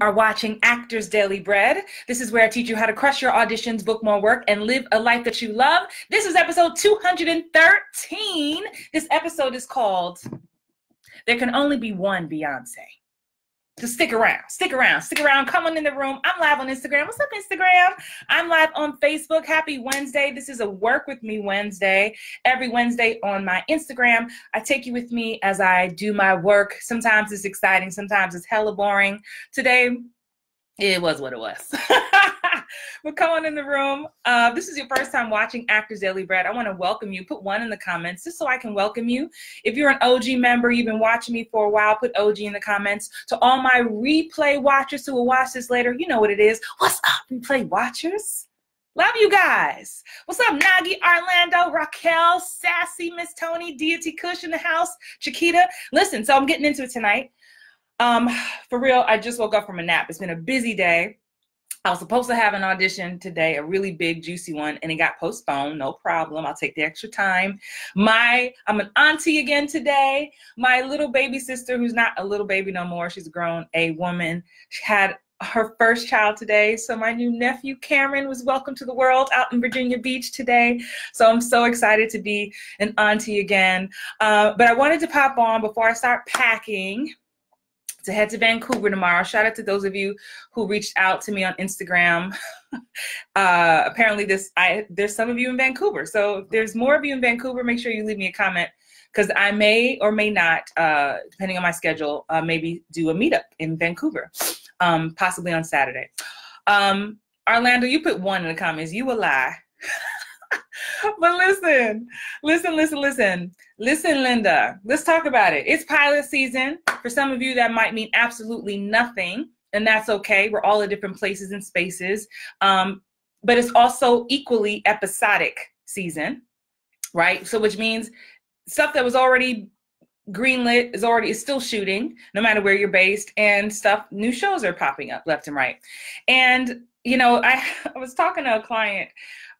are watching Actors Daily Bread. This is where I teach you how to crush your auditions, book more work, and live a life that you love. This is episode 213. This episode is called There Can Only Be One Beyonce. Just stick around, stick around, stick around. Come on in the room. I'm live on Instagram. What's up, Instagram? I'm live on Facebook. Happy Wednesday. This is a Work With Me Wednesday. Every Wednesday on my Instagram, I take you with me as I do my work. Sometimes it's exciting, sometimes it's hella boring. Today, it was what it was. but come on in the room. Uh, this is your first time watching Actors Daily Bread. I want to welcome you. Put one in the comments just so I can welcome you. If you're an OG member, you've been watching me for a while, put OG in the comments. To all my replay watchers who will watch this later, you know what it is. What's up, replay watchers? Love you guys. What's up, Nagi, Orlando, Raquel, Sassy, Miss Tony, Deity Kush in the house, Chiquita. Listen, so I'm getting into it tonight. Um, for real, I just woke up from a nap. It's been a busy day. I was supposed to have an audition today, a really big, juicy one, and it got postponed. No problem. I'll take the extra time. My, I'm an auntie again today. My little baby sister, who's not a little baby no more, she's grown, a woman, she had her first child today. So my new nephew Cameron was welcome to the world out in Virginia Beach today. So I'm so excited to be an auntie again. Uh, but I wanted to pop on before I start packing to head to Vancouver tomorrow. Shout out to those of you who reached out to me on Instagram. uh, apparently, this I there's some of you in Vancouver, so if there's more of you in Vancouver. Make sure you leave me a comment because I may or may not, uh, depending on my schedule, uh, maybe do a meetup in Vancouver, um, possibly on Saturday. Um, Orlando, you put one in the comments. You a lie. but listen, listen, listen, listen, listen, Linda. Let's talk about it. It's pilot season. For some of you, that might mean absolutely nothing, and that's okay. We're all in different places and spaces. Um, but it's also equally episodic season, right? So, which means stuff that was already greenlit is already is still shooting, no matter where you're based, and stuff. New shows are popping up left and right, and you know, I, I was talking to a client.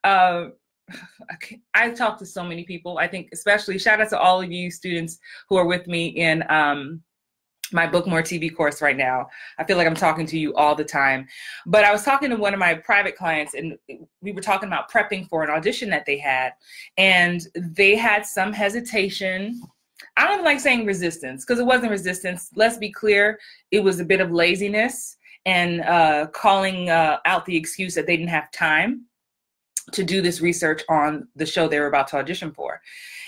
Uh, I talk to so many people. I think, especially, shout out to all of you students who are with me in um, my Book More TV course right now. I feel like I'm talking to you all the time. But I was talking to one of my private clients, and we were talking about prepping for an audition that they had, and they had some hesitation. I don't like saying resistance because it wasn't resistance. Let's be clear, it was a bit of laziness and uh, calling uh, out the excuse that they didn't have time to do this research on the show they were about to audition for.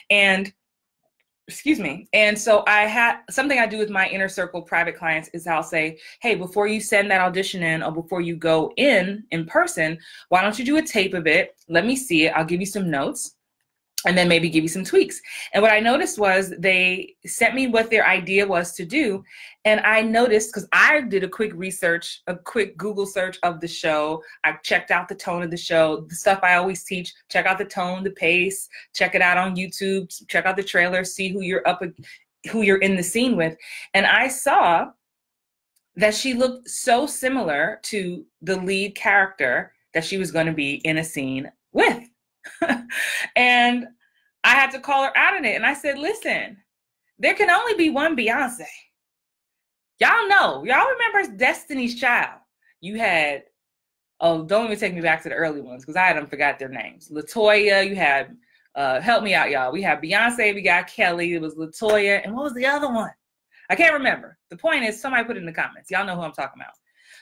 And excuse me. And so I had something I do with my inner circle private clients is I'll say, hey, before you send that audition in or before you go in in person, why don't you do a tape of it? Let me see it. I'll give you some notes and then maybe give you some tweaks. And what I noticed was they sent me what their idea was to do. And I noticed because I did a quick research, a quick Google search of the show. I checked out the tone of the show, the stuff I always teach. Check out the tone, the pace, check it out on YouTube, check out the trailer, see who you're up, who you're in the scene with. And I saw that she looked so similar to the lead character that she was going to be in a scene with. and I had to call her out on it. And I said, listen, there can only be one Beyonce. Y'all know, y'all remember Destiny's Child. You had, oh, don't even take me back to the early ones because I had them forgot their names. LeToya, you had, uh, help me out, y'all. We had Beyonce, we got Kelly, it was LeToya, and what was the other one? I can't remember. The point is, somebody put it in the comments. Y'all know who I'm talking about.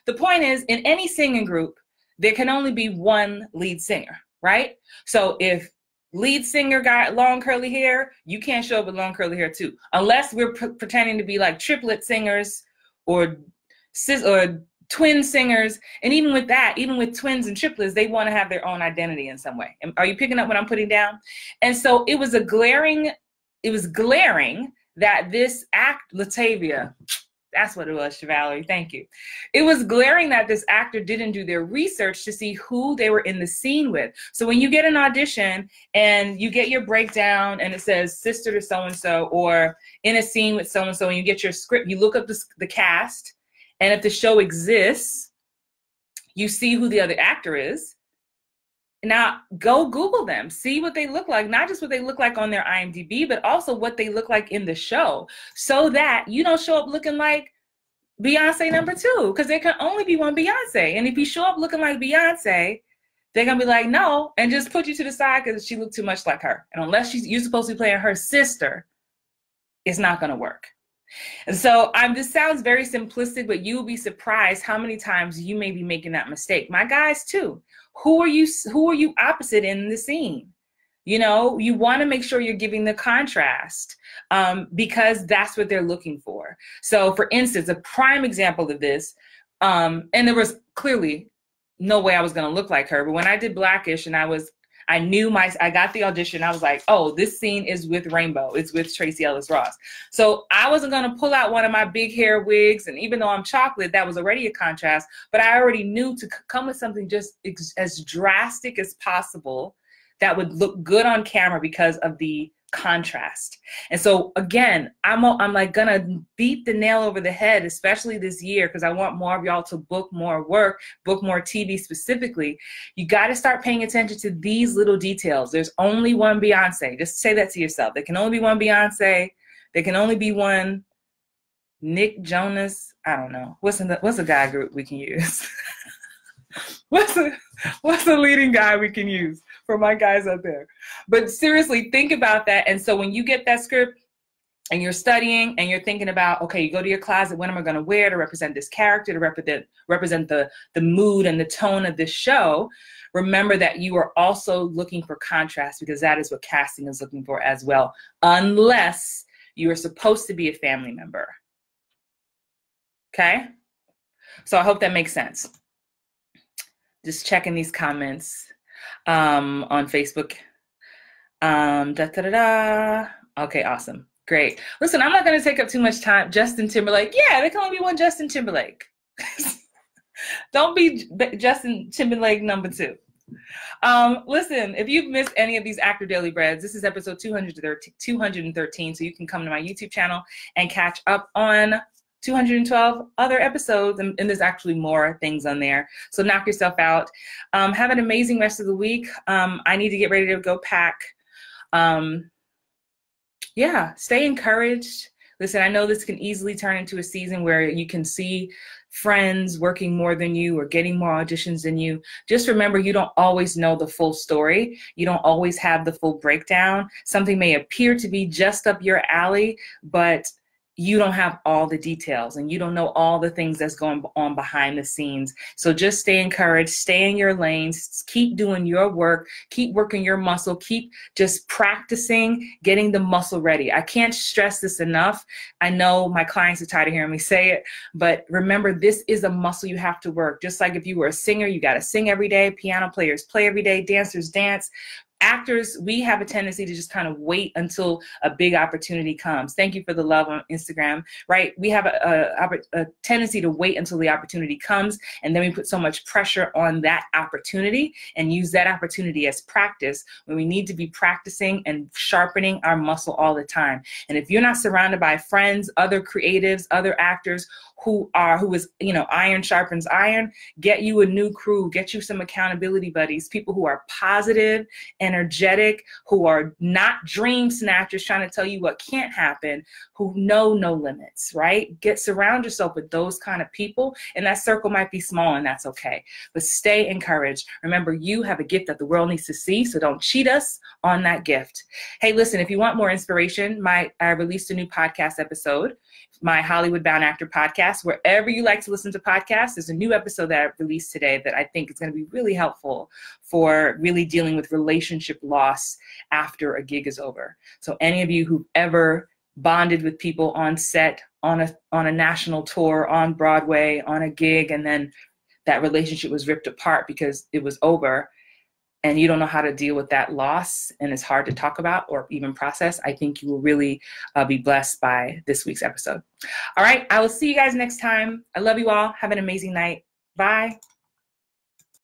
The point is, in any singing group, there can only be one lead singer right? So if lead singer got long curly hair, you can't show up with long curly hair too, unless we're pretending to be like triplet singers or sis or twin singers. And even with that, even with twins and triplets, they want to have their own identity in some way. Are you picking up what I'm putting down? And so it was a glaring, it was glaring that this act, Latavia, that's what it was, Valerie. Thank you. It was glaring that this actor didn't do their research to see who they were in the scene with. So when you get an audition and you get your breakdown and it says sister to so and so or in a scene with so and so, and you get your script, you look up the, the cast, and if the show exists, you see who the other actor is. Now go Google them, see what they look like, not just what they look like on their IMDb, but also what they look like in the show, so that you don't show up looking like Beyonce number two because there can only be one Beyonce. And if you show up looking like Beyonce, they're gonna be like, no, and just put you to the side because she looked too much like her. And unless she's you're supposed to be playing her sister, it's not gonna work. And so um, this sounds very simplistic, but you'll be surprised how many times you may be making that mistake. My guys too. Who are you? Who are you opposite in the scene? You know, you want to make sure you're giving the contrast um, because that's what they're looking for. So, for instance, a prime example of this, um, and there was clearly no way I was going to look like her, but when I did Blackish and I was I knew my, I got the audition. I was like, oh, this scene is with Rainbow. It's with Tracee Ellis Ross. So I wasn't going to pull out one of my big hair wigs. And even though I'm chocolate, that was already a contrast. But I already knew to come with something just as drastic as possible that would look good on camera because of the contrast. And so again, I'm I'm like gonna beat the nail over the head, especially this year, because I want more of y'all to book more work, book more TV specifically. You got to start paying attention to these little details. There's only one Beyonce. Just say that to yourself. There can only be one Beyonce. There can only be one Nick Jonas. I don't know. What's the what's the guy group we can use? what's the what's the leading guy we can use? For my guys out there. But seriously, think about that. And so when you get that script, and you're studying and you're thinking about okay you go to your closet what am i going to wear to represent this character to represent represent the the mood and the tone of this show remember that you are also looking for contrast because that is what casting is looking for as well unless you are supposed to be a family member okay so i hope that makes sense just checking these comments um, on Facebook. Um, da, da, da, da. Okay, awesome. Great. Listen, I'm not going to take up too much time. Justin Timberlake. Yeah, there can only be one Justin Timberlake. Don't be Justin Timberlake number two. Um, listen, if you've missed any of these Actor Daily Breads, this is episode 213, 213, so you can come to my YouTube channel and catch up on 212 other episodes, and, and, there's actually more things on there. So knock yourself out. Um, have an amazing rest of the week. Um, I need to get ready to go pack. Um, yeah, stay encouraged. Listen, I know this can easily turn into a season where you can see friends working more than you or getting more auditions than you. Just remember, you don't always know the full story. You don't always have the full breakdown. Something may appear to be just up your alley, but you don't have all the details and you don't know all the things that's going on behind the scenes. So just stay encouraged, stay in your lanes, keep doing your work, keep working your muscle, keep just practicing getting the muscle ready. I can't stress this enough. I know my clients are tired of hearing me say it, but remember, this is a muscle you have to work. Just like if you were a singer, you got to sing every day, piano players play every day, dancers dance actors, we have a tendency to just kind of wait until a big opportunity comes. Thank you for the love on Instagram, right? We have a, a, a, tendency to wait until the opportunity comes, and then we put so much pressure on that opportunity and use that opportunity as practice when we need to be practicing and sharpening our muscle all the time. And if you're not surrounded by friends, other creatives, other actors who are who is you know iron sharpens iron get you a new crew get you some accountability buddies people who are positive energetic who are not dream snatchers trying to tell you what can't happen who know no limits right? Get surround yourself with those kind of people and that circle might be small and that's okay. But stay encouraged. Remember you have a gift that the world needs to see so don't cheat us on that gift. Hey listen if you want more inspiration my i released a new podcast episode my Hollywood Bound Actor podcast. Wherever you like to listen to podcasts, there's a new episode that I released today that I think is going to be really helpful for really dealing with relationship loss after a gig is over. So, any of you who've ever bonded with people on set, on a on a national tour, on Broadway, on a gig, and then that relationship was ripped apart because it was over and you don't know how to deal with that loss and it's hard to talk about or even process, I think you will really uh, be blessed by this week's episode. All right, I will see you guys next time. I love you all. Have an amazing night. Bye.